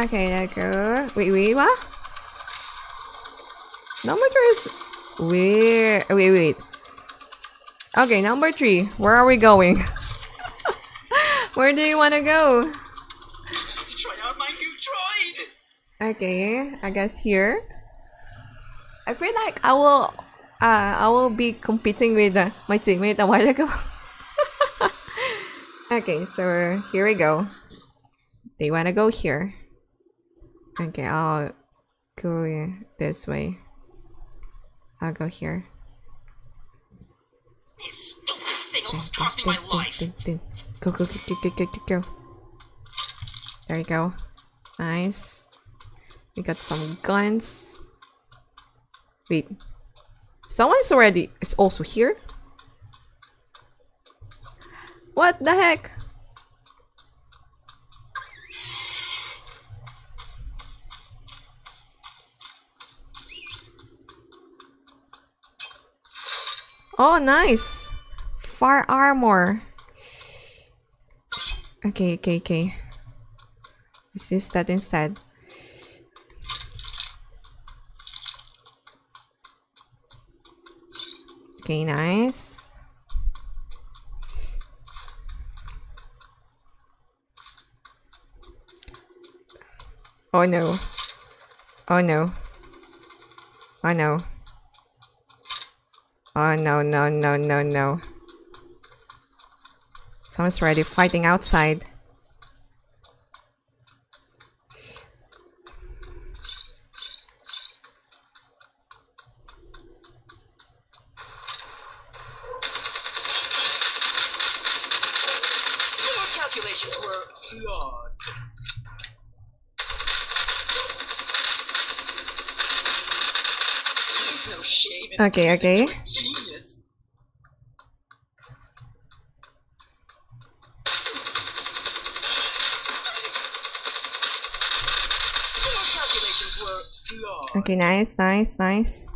Okay, there go. Wait, wait, what? Number three is where? Wait, wait. Okay, number three. Where are we going? where do you want to go? To try out my new droid! Okay, I guess here. I feel like I will, uh, I will be competing with uh, my teammate a while ago. okay, so here we go. They wanna go here. Okay, I'll go this way. I'll go here. This stupid thing almost cost me my life! Go, go, go, go, go, go, go, go. There you go. Nice. We got some guns. Wait. Someone's already... It's also here? What the heck? Oh, nice. Far armor. Okay, okay, okay. Let's use that instead. Okay, nice. Oh no. Oh no. Oh no. Oh no, no, no, no, no. Someone's already fighting outside. Your calculations were flawed. There's no shame in Okay, okay. to a Genius. Your calculations were flawed. Okay, nice, nice, nice.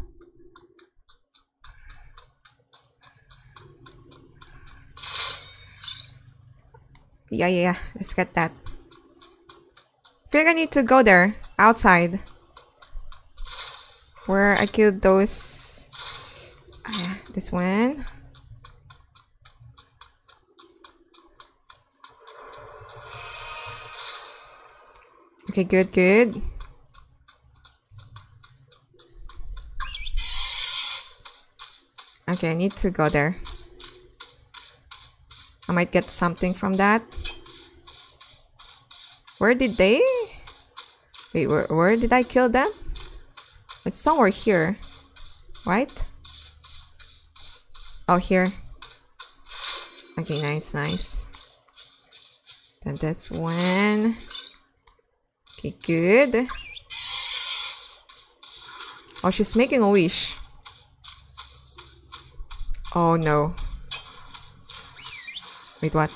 Yeah, yeah, yeah. Let's get that. I feel like I need to go there. Outside. Where I killed those... Yeah, this one. Okay, good, good. Okay, I need to go there. I might get something from that. Where did they? Wait, where, where did I kill them? It's somewhere here. Right? Oh, here. Okay, nice, nice. Then this one. Okay, good. Oh, she's making a wish. Oh no. Wait, what?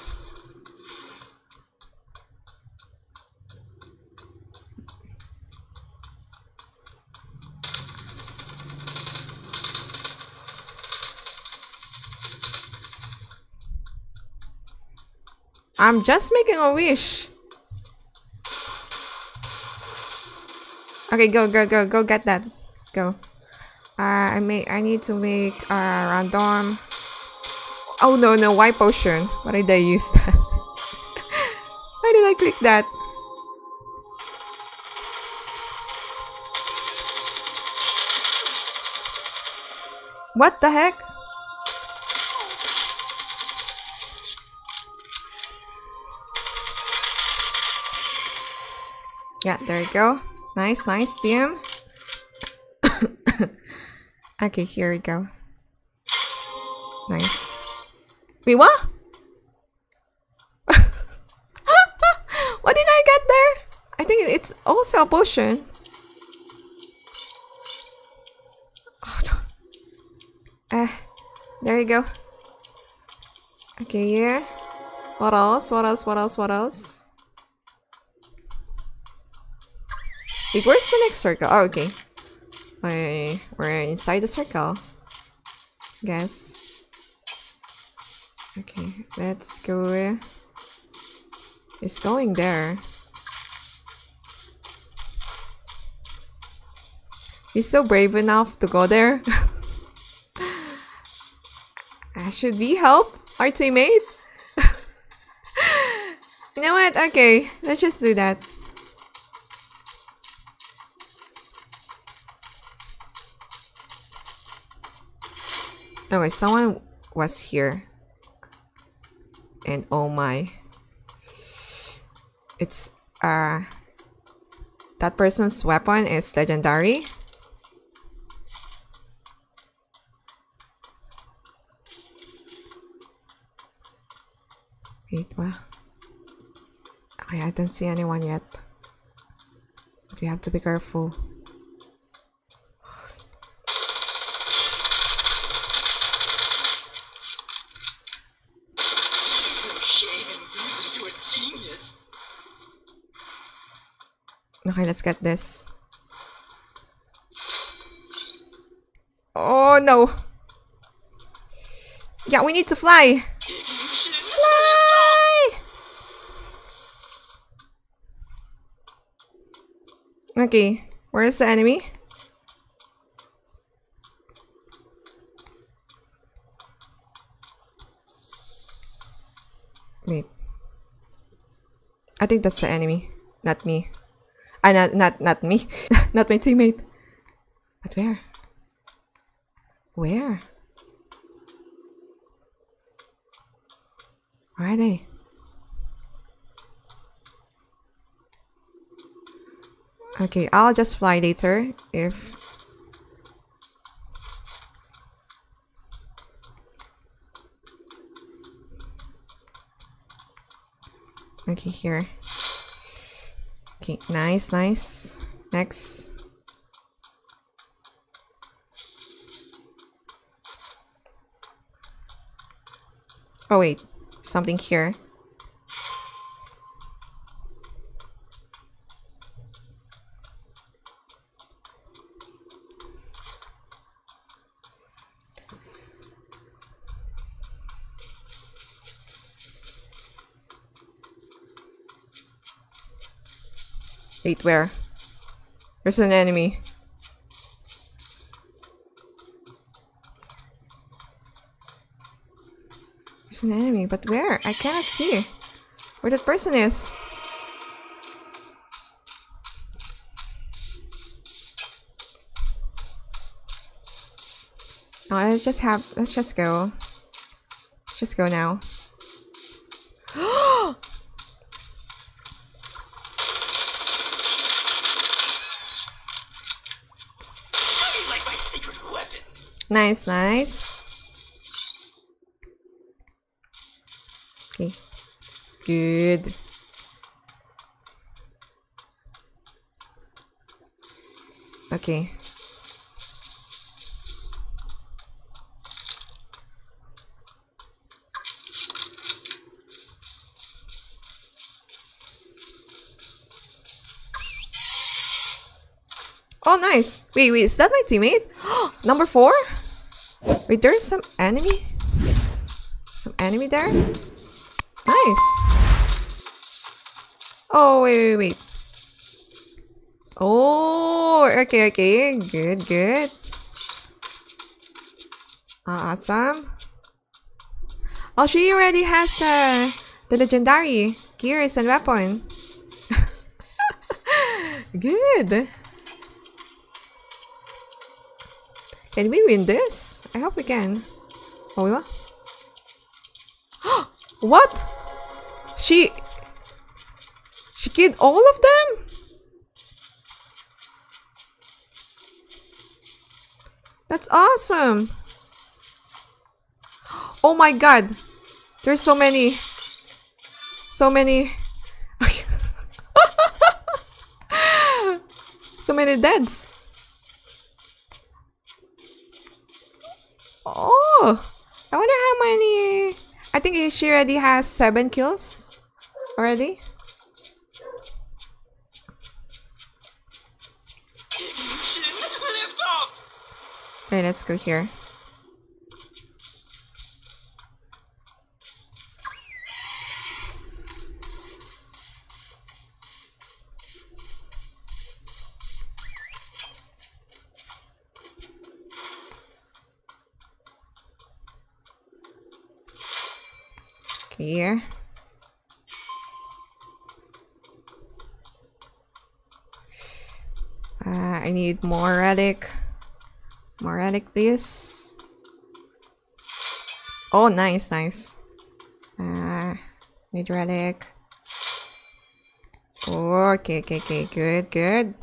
I'm just making a wish. Okay, go, go, go, go get that. Go. Uh, I. I need to make a uh, random. Oh no, no, white potion? Why did I use that? why did I click that? What the heck? Yeah, there you go. Nice, nice, DM. okay, here we go. Nice. Wait, what? what did I get there? I think it's also a potion. Oh, no. Eh, there you go. Okay, yeah. What else? What else? What else? What else? Where's the next circle? Oh, okay. Wait, we're inside the circle. Guess. Okay, let's go. It's going there. He's so brave enough to go there. I should we help our teammate? you know what? Okay, let's just do that. Wait, someone was here. And oh my. It's uh that person's weapon is legendary. Wait, what? Okay, I don't see anyone yet. We have to be careful. There's no shame in losing to a genius. Okay, let's get this. Oh no! Yeah, we need to fly! Fly! Okay, where's the enemy? Wait. I think that's the enemy, not me. Ah, not not not me, not my teammate. But where? Where? Where are they? Okay, I'll just fly later if Okay, here. Okay, nice, nice. Next. Oh wait, something here. Wait, where? There's an enemy. There's an enemy, but where? I cannot see where that person is. Oh, let's just have. Let's just go. Let's just go now. How do you like my secret weapon? Nice, nice. Okay. Good. Okay. Oh, nice. Wait, wait, is that my teammate? Number four? Wait, there's some enemy? Some enemy there? Nice. Oh, wait, wait, wait. Oh, okay, okay. Good, good. Awesome. Oh, she already has the the legendary gears and weapon. good. Can we win this? I hope we can. Oh, we will. what? She... She killed all of them? That's awesome. Oh my god. There's so many... So many... so many deads. She already has seven kills already. Okay, let's go. Here. More relic, please. Oh, nice, nice. Uh, need relic. Oh, okay, okay, okay, good, good.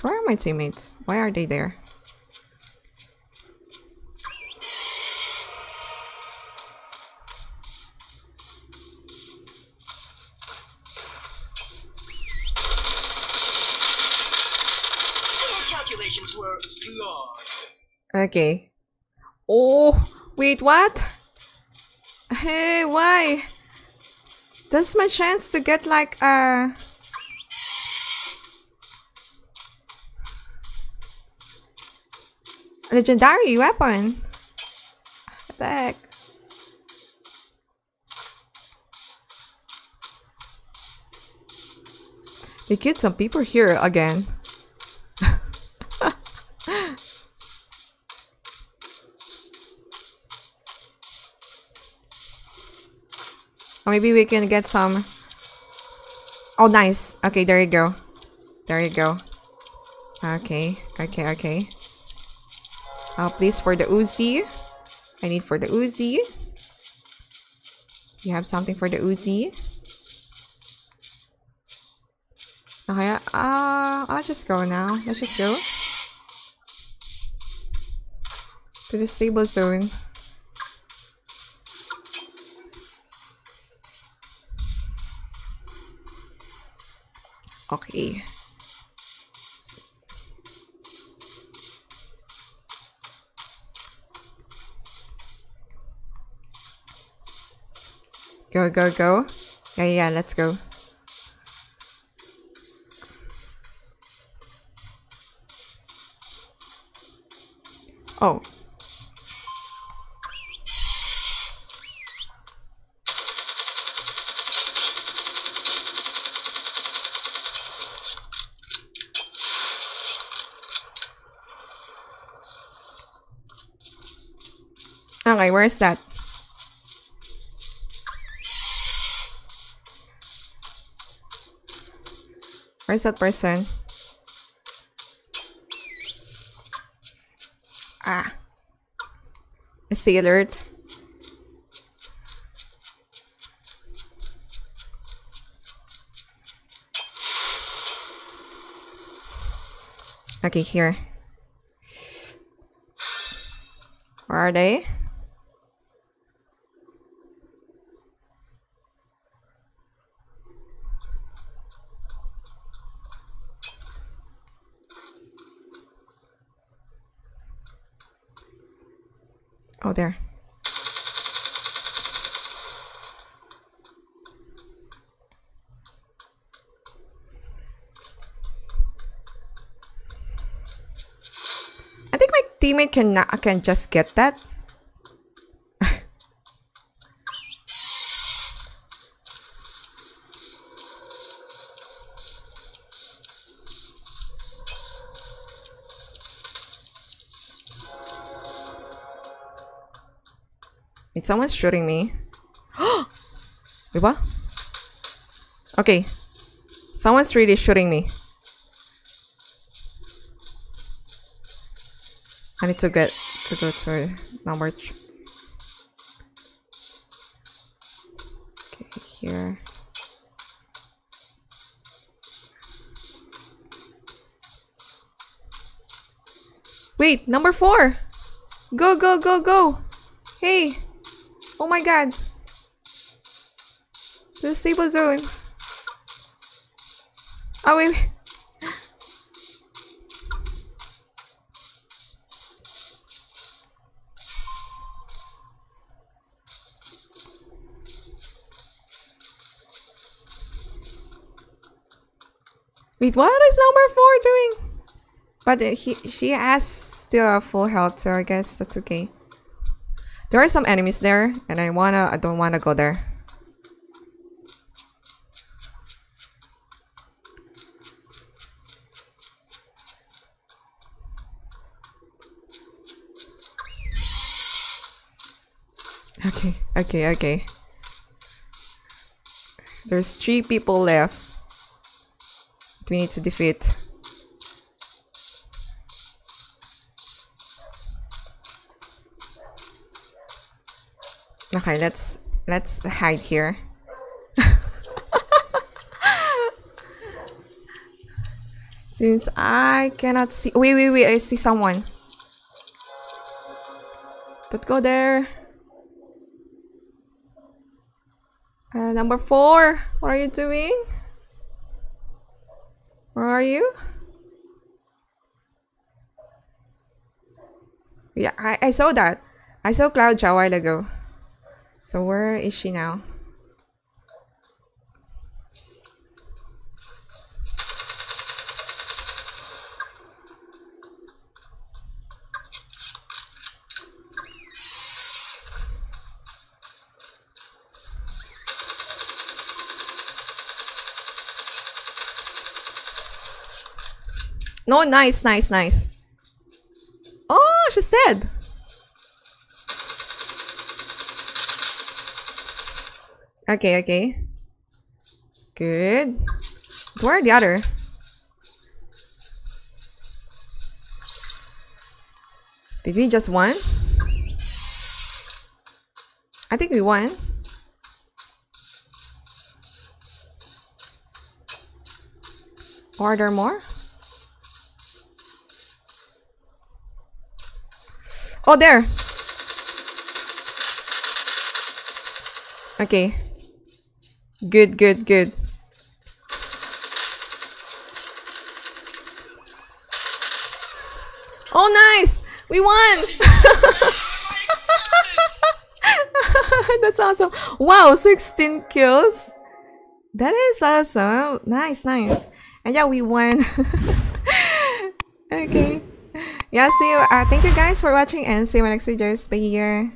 Where are my teammates? Why are they there? Calculations were flawed. Okay. Oh, wait, what? Hey, why? That's my chance to get like a... Legendary weapon. What the heck? They killed some people here again. Or maybe we can get some. Oh, nice. Okay, there you go. There you go. Okay, okay, okay. Uh, please for the Uzi. I need for the Uzi. You have something for the Uzi? Okay, uh, I'll just go now. Let's just go. To the stable zone. Okay. Go, go, go. Yeah, yeah, let's go. Oh. Okay, where's that? Where's that person? Ah. Stay alert. Okay, here. Where are they? Oh, there. I think my teammate can can just get that. Wait, someone's shooting me. Wait, what? Okay. Someone's really shooting me. I need to get to go to number. Okay, here. Wait, number four. Go, go, go, go. Hey. Oh my god. The stable zone. Oh wait. wait. What is number four doing? But he, she has still a full health, so I guess that's okay. There are some enemies there, and I wanna I don't wanna go there. Okay, okay, okay. There's three people left. We need to defeat. Okay, let's let's hide here. Since I cannot see wait wait wait I see someone. But go there. Uh, number four, what are you doing? Where are you? Yeah, I, I saw that. I saw Cloud a while ago. So where is she now? No, nice, nice, nice. Oh, she's dead. Okay, okay. Good. Where are the other? Did we just won? I think we won. Order more? Oh, there. Okay. Good, good, good. Oh, nice! We won! That's awesome. Wow, 16 kills. That is awesome. Nice, nice. And yeah, we won. okay. Yeah, see you. Uh, thank you guys for watching and see you in my next videos. Bye.